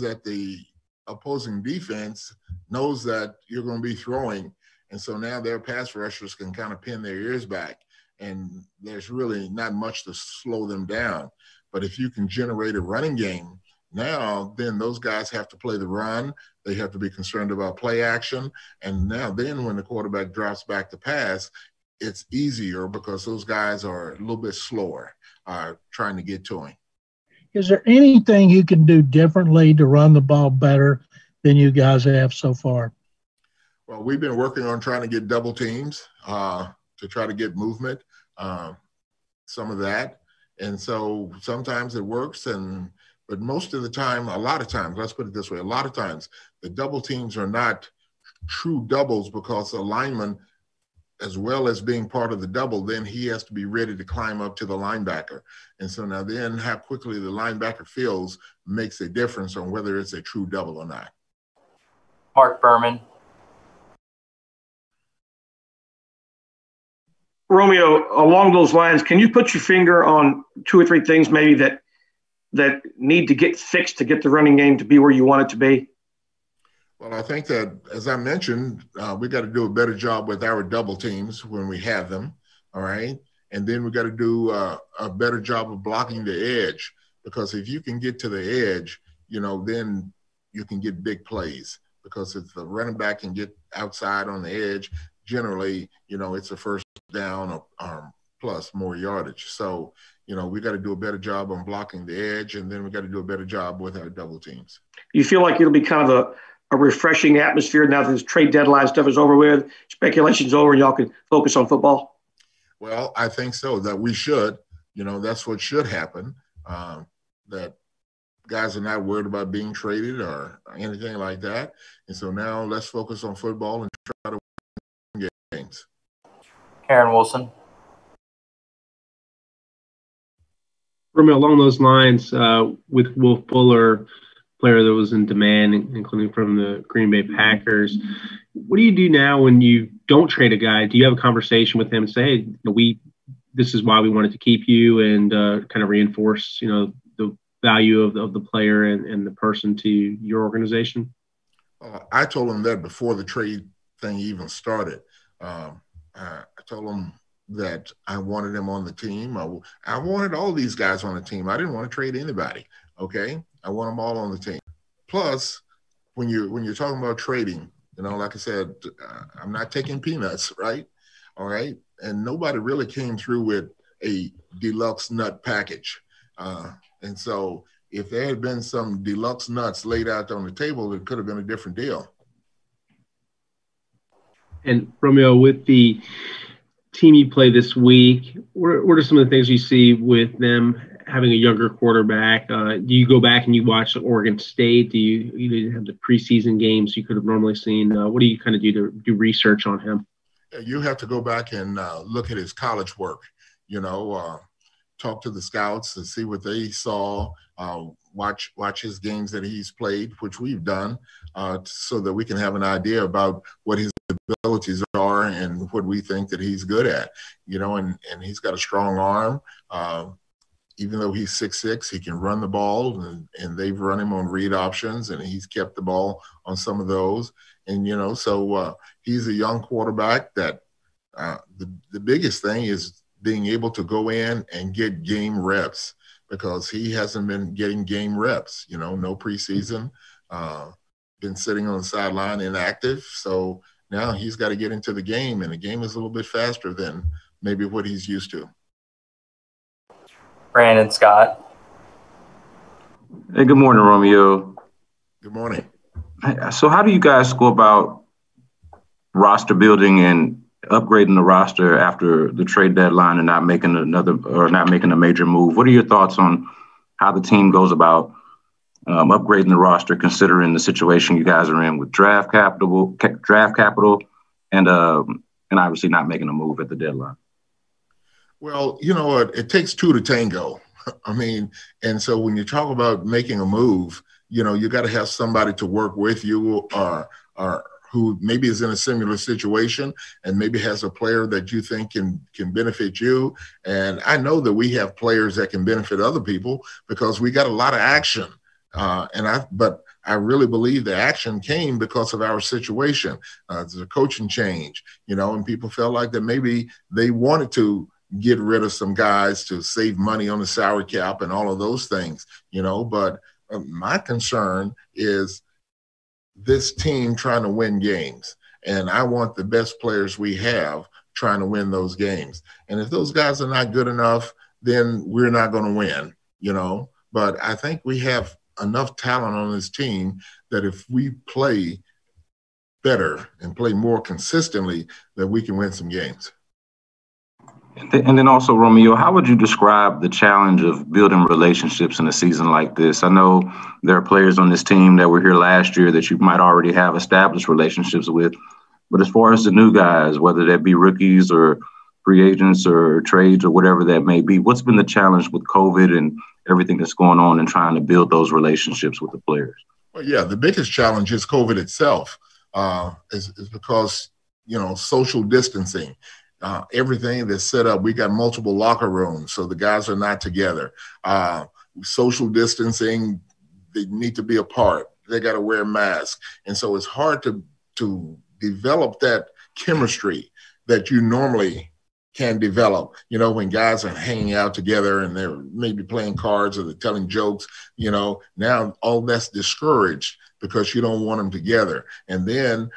that the opposing defense knows that you're going to be throwing. And so now their pass rushers can kind of pin their ears back. And there's really not much to slow them down. But if you can generate a running game, now then those guys have to play the run. They have to be concerned about play action. And now then when the quarterback drops back to pass, it's easier because those guys are a little bit slower uh, trying to get to him. Is there anything you can do differently to run the ball better than you guys have so far? Well, we've been working on trying to get double teams uh, to try to get movement, uh, some of that. And so sometimes it works, and but most of the time, a lot of times, let's put it this way, a lot of times the double teams are not true doubles because the lineman as well as being part of the double, then he has to be ready to climb up to the linebacker. And so now then how quickly the linebacker feels makes a difference on whether it's a true double or not. Mark Berman. Romeo, along those lines, can you put your finger on two or three things maybe that that need to get fixed to get the running game to be where you want it to be? Well, I think that, as I mentioned, uh, we got to do a better job with our double teams when we have them. All right. And then we got to do uh, a better job of blocking the edge because if you can get to the edge, you know, then you can get big plays because if the running back can get outside on the edge, generally, you know, it's a first down or um, plus more yardage. So, you know, we got to do a better job on blocking the edge, and then we got to do a better job with our double teams. You feel like it'll be kind of a a refreshing atmosphere now that this trade deadline stuff is over with, speculation's over, and y'all can focus on football? Well, I think so. That we should. You know, that's what should happen. Um, that guys are not worried about being traded or anything like that. And so now let's focus on football and try to win games. Aaron Wilson. Romeo, along those lines, uh, with Will Fuller player that was in demand, including from the Green Bay Packers. What do you do now when you don't trade a guy? Do you have a conversation with him and say, hey, we this is why we wanted to keep you and uh, kind of reinforce, you know, the value of, of the player and, and the person to your organization? Uh, I told him that before the trade thing even started. Um, I, I told him that I wanted him on the team. I, I wanted all these guys on the team. I didn't want to trade anybody. Okay. I want them all on the team. Plus, when you're when you're talking about trading, you know, like I said, uh, I'm not taking peanuts, right? All right, and nobody really came through with a deluxe nut package, uh, and so if there had been some deluxe nuts laid out on the table, it could have been a different deal. And Romeo, with the team you play this week, what, what are some of the things you see with them having a younger quarterback? Uh, do you go back and you watch Oregon State? Do you, you have the preseason games you could have normally seen? Uh, what do you kind of do to do research on him? You have to go back and uh, look at his college work. You know, uh, talk to the scouts and see what they saw. Uh, watch watch his games that he's played, which we've done, so that we can have an idea about what his abilities are and what we think that he's good at. You know, and and he's got a strong arm even though he's six six, he can run the ball, and, and they've run him on read options, and he's kept the ball on some of those. And you know, so uh, he's a young quarterback. That uh, the the biggest thing is being able to go in and get game reps because he hasn't been getting game reps. You know, no preseason, uh, been sitting on the sideline inactive. So now he's got to get into the game, and the game is a little bit faster than maybe what he's used to. Brandon Scott. Hey, good morning, Romeo. Good morning. So, how do you guys go about roster building and upgrading the roster after the trade deadline and not making another or not making a major move? What are your thoughts on how the team goes about um, upgrading the roster, considering the situation you guys are in with draft capital, draft capital, and um, and obviously not making a move at the deadline? Well, you know what? It takes two to tango. I mean, and so when you talk about making a move, you know, you got to have somebody to work with you or, or who maybe is in a similar situation and maybe has a player that you think can can benefit you. And I know that we have players that can benefit other people because we got a lot of action Uh, and I, but I really believe the action came because of our situation. Uh, there's a coaching change, you know, and people felt like that maybe they wanted to get rid of some guys to save money on the salary cap and all of those things, you know. But uh, my concern is this team trying to win games. And I want the best players we have trying to win those games. And if those guys are not good enough, then we're not going to win, you know. But I think we have enough talent on this team that if we play better and play more consistently, that we can win some games. And then also, Romeo, how would you describe the challenge of building relationships in a season like this? I know there are players on this team that were here last year that you might already have established relationships with. But as far as the new guys, whether that be rookies or free agents or trades or whatever that may be, what's been the challenge with COVID and everything that's going on and trying to build those relationships with the players? Well, yeah, the biggest challenge is COVID itself, uh, is, is because you know social distancing uh, everything that's set up. We got multiple locker rooms, so the guys are not together. Uh, social distancing, they need to be apart. They got to wear masks, and so it's hard to to develop that chemistry that you normally can develop. You know, when guys are hanging out together and they're maybe playing cards or they're telling jokes. You know, now all that's discouraged because you don't want them together. And then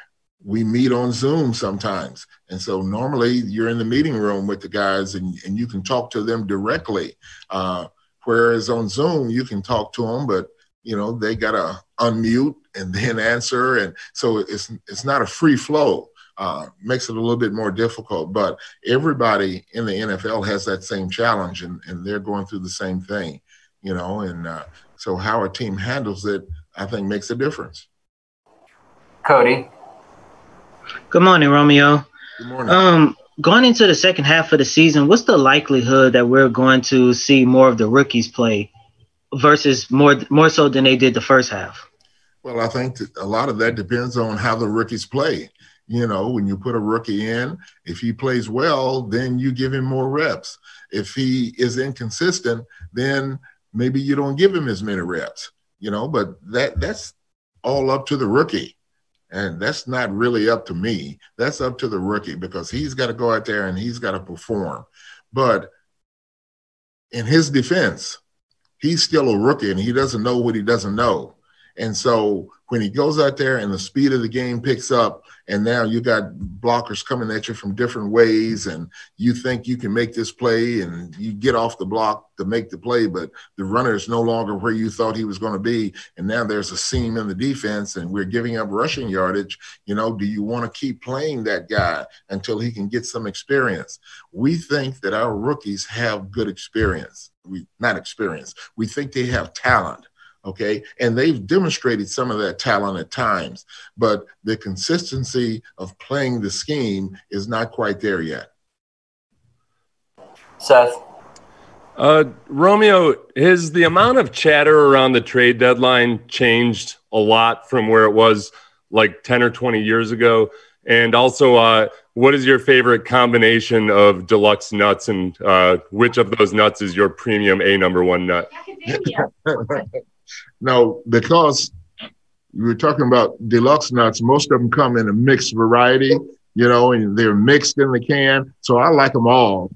we meet on Zoom sometimes. And so normally you're in the meeting room with the guys and, and you can talk to them directly. Uh, whereas on Zoom, you can talk to them, but you know, they got to unmute and then answer. And so it's, it's not a free flow. Uh, makes it a little bit more difficult, but everybody in the NFL has that same challenge and, and they're going through the same thing, you know, and uh, so how a team handles it, I think makes a difference. Cody. Good morning, Romeo. Good morning. Um, going into the second half of the season, what's the likelihood that we're going to see more of the rookies play versus more more so than they did the first half? Well, I think a lot of that depends on how the rookies play. You know, when you put a rookie in, if he plays well, then you give him more reps. If he is inconsistent, then maybe you don't give him as many reps. You know, but that that's all up to the rookie. And that's not really up to me. That's up to the rookie because he's got to go out there and he's got to perform. But in his defense, he's still a rookie and he doesn't know what he doesn't know. And so when he goes out there and the speed of the game picks up, and now you got blockers coming at you from different ways, and you think you can make this play, and you get off the block to make the play, but the runner is no longer where you thought he was going to be, and now there's a seam in the defense, and we're giving up rushing yardage. You know, do you want to keep playing that guy until he can get some experience? We think that our rookies have good experience. We not experience. We think they have talent okay and they've demonstrated some of that talent at times but the consistency of playing the scheme is not quite there yet Seth. Uh, Romeo, has the amount of chatter around the trade deadline changed a lot from where it was like 10 or 20 years ago? And also, uh, what is your favorite combination of deluxe nuts, and uh, which of those nuts is your premium A number one nut? no, because we were talking about deluxe nuts, most of them come in a mixed variety, you know, and they're mixed in the can. So I like them all.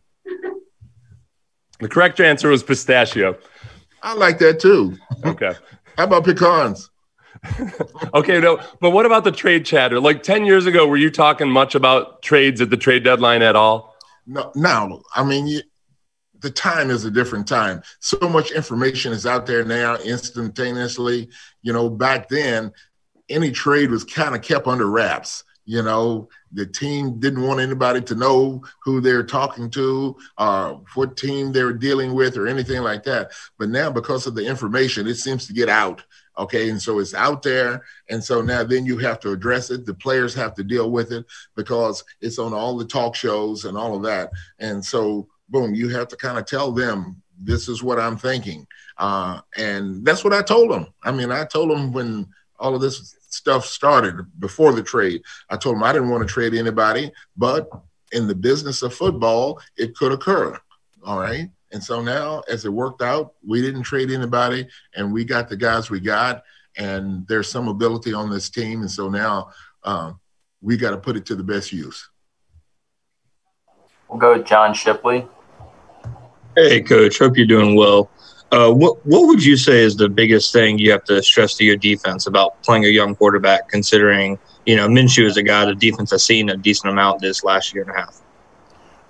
The correct answer was pistachio. I like that too. Okay. How about pecans? okay, no, but what about the trade chatter? Like 10 years ago, were you talking much about trades at the trade deadline at all? No, no. I mean, you, the time is a different time. So much information is out there now instantaneously. You know, back then, any trade was kind of kept under wraps. You know, the team didn't want anybody to know who they're talking to, uh, what team they're dealing with, or anything like that. But now, because of the information, it seems to get out. Okay. And so it's out there. And so now then you have to address it. The players have to deal with it because it's on all the talk shows and all of that. And so, boom, you have to kind of tell them, this is what I'm thinking. Uh, and that's what I told them. I mean, I told them when all of this stuff started before the trade. I told them I didn't want to trade anybody, but in the business of football, it could occur. All right. And so now, as it worked out, we didn't trade anybody, and we got the guys we got, and there's some ability on this team, and so now um, we got to put it to the best use. We'll go with John Shipley. Hey, coach. Hope you're doing well. Uh, what what would you say is the biggest thing you have to stress to your defense about playing a young quarterback, considering you know Minshew is a guy the defense has seen a decent amount this last year and a half?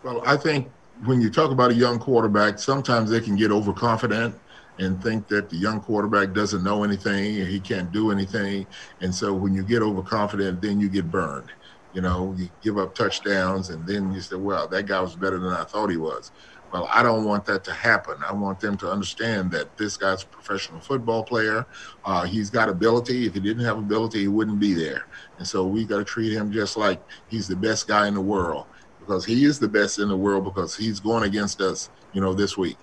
Well, I think when you talk about a young quarterback, sometimes they can get overconfident and think that the young quarterback doesn't know anything and he can't do anything. And so when you get overconfident, then you get burned. You know, you give up touchdowns and then you say, well, that guy was better than I thought he was. Well, I don't want that to happen. I want them to understand that this guy's a professional football player. Uh, he's got ability. If he didn't have ability, he wouldn't be there. And so we got to treat him just like he's the best guy in the world because he is the best in the world because he's going against us, you know, this week.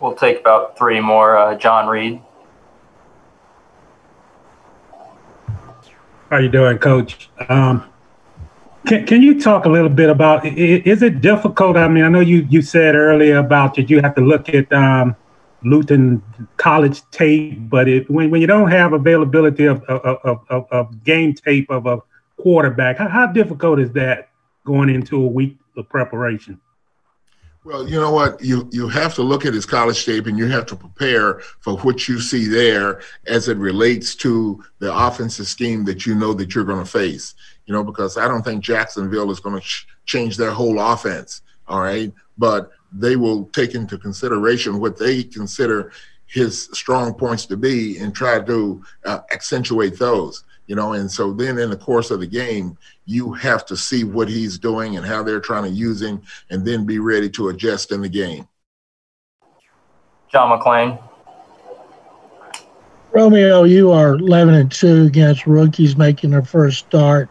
We'll take about three more. Uh, John Reed. How you doing, Coach? Um, can, can you talk a little bit about is it difficult? I mean, I know you you said earlier about that you have to look at um, Luton college tape, but it, when when you don't have availability of of, of, of game tape of a quarterback, how, how difficult is that going into a week of preparation? Well, you know what? You you have to look at his college tape and you have to prepare for what you see there as it relates to the offensive scheme that you know that you're going to face. You know, because I don't think Jacksonville is going to ch- change their whole offense. All right, but they will take into consideration what they consider his strong points to be and try to uh, accentuate those you know and so then in the course of the game you have to see what he's doing and how they're trying to use him and then be ready to adjust in the game john mcclain romeo you are 11 and 2 against rookies making their first start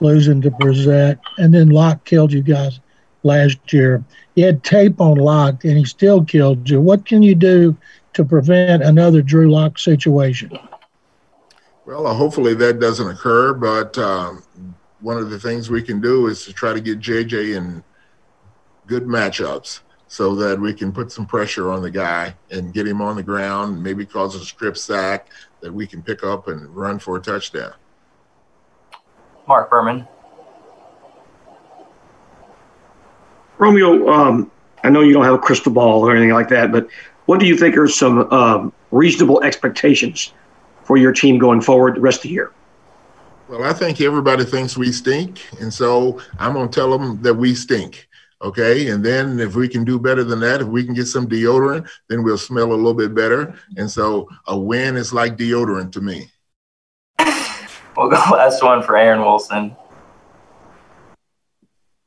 losing to Brissett, and then Lock killed you guys last year. He had tape on Lock, and he still killed you. What can you do to prevent another Drew Lock situation? Well, uh, hopefully that doesn't occur, but um, one of the things we can do is to try to get JJ in good matchups so that we can put some pressure on the guy and get him on the ground, maybe cause a strip sack that we can pick up and run for a touchdown. Mark Berman. Romeo, um, I know you don't have a crystal ball or anything like that, but what do you think are some um, reasonable expectations for your team going forward the rest of the year? Well, I think everybody thinks we stink, and so I'm going to tell them that we stink. Okay, and then if we can do better than that, if we can get some deodorant, then we'll smell a little bit better. And so a win is like deodorant to me. We'll go last one for Aaron Wilson.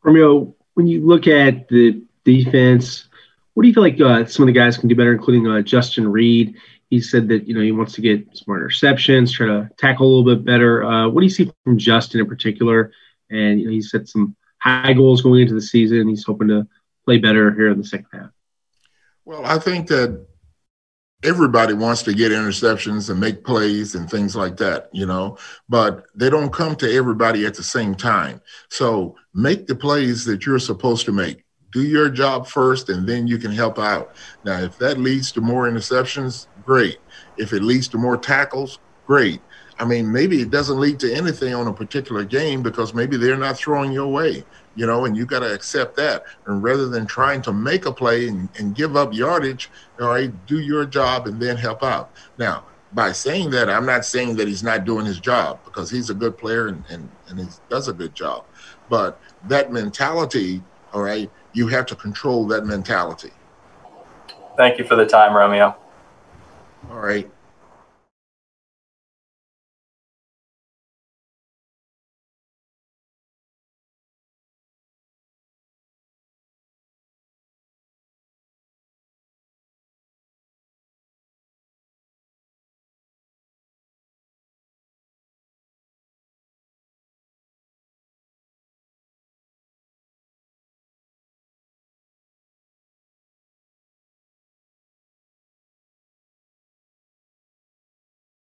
Romeo, when you look at the defense, what do you feel like uh, some of the guys can do better, including uh, Justin Reid? He said that you know he wants to get more interceptions, try to tackle a little bit better. Uh, what do you see from Justin in particular? And you know, he set some high goals going into the season. He's hoping to play better here in the second half. Well, I think that everybody wants to get interceptions and make plays and things like that, you know, but they don't come to everybody at the same time. So make the plays that you're supposed to make do your job first and then you can help out. Now, if that leads to more interceptions, great. If it leads to more tackles, great. I mean, maybe it doesn't lead to anything on a particular game because maybe they're not throwing your way, you know, and you got to accept that. And rather than trying to make a play and, and give up yardage, all right, do your job and then help out. Now, by saying that, I'm not saying that he's not doing his job because he's a good player and, and, and he does a good job. But that mentality, all right, you have to control that mentality. Thank you for the time, Romeo. All right.